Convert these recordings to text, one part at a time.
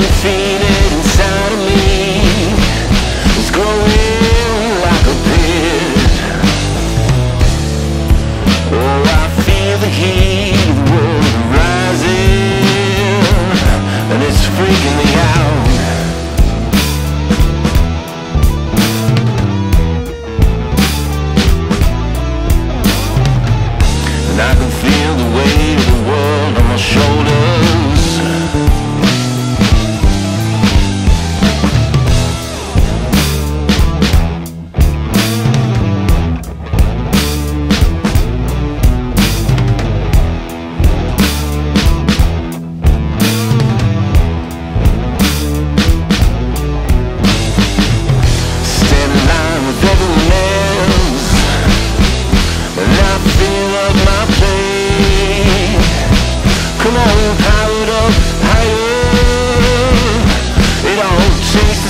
feelings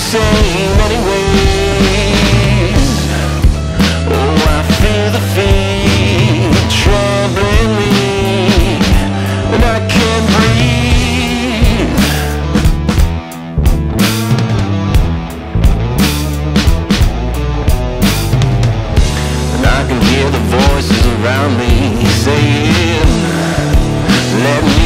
same anyway Oh, I feel the fear troubling me And I can't breathe. And I can hear the voices around me saying Let me